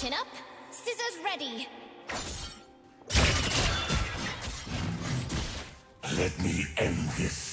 Chin up, scissors ready. Let me end this.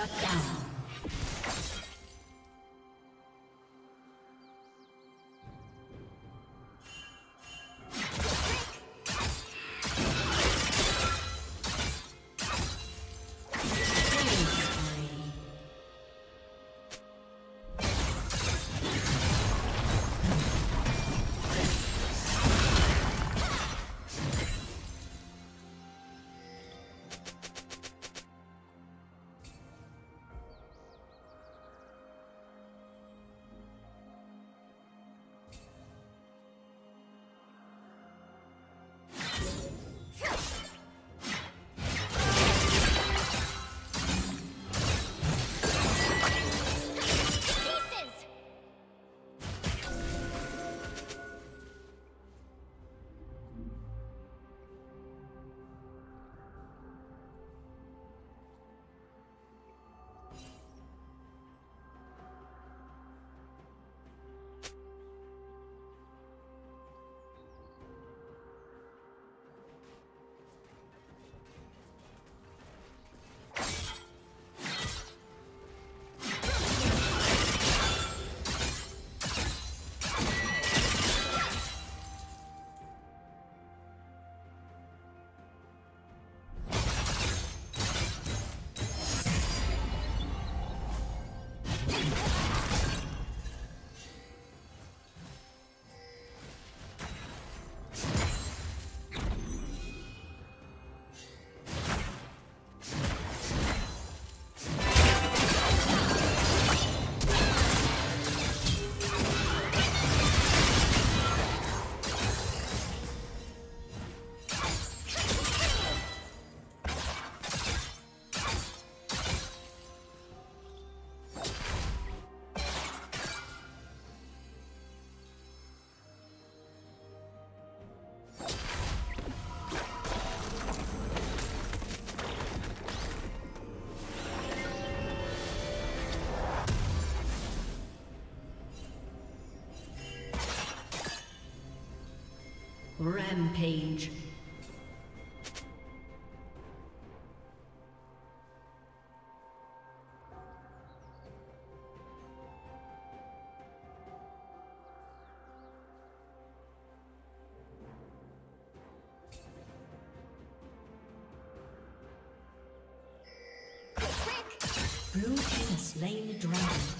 Shut down. Rampage. Blue team slain the dragon.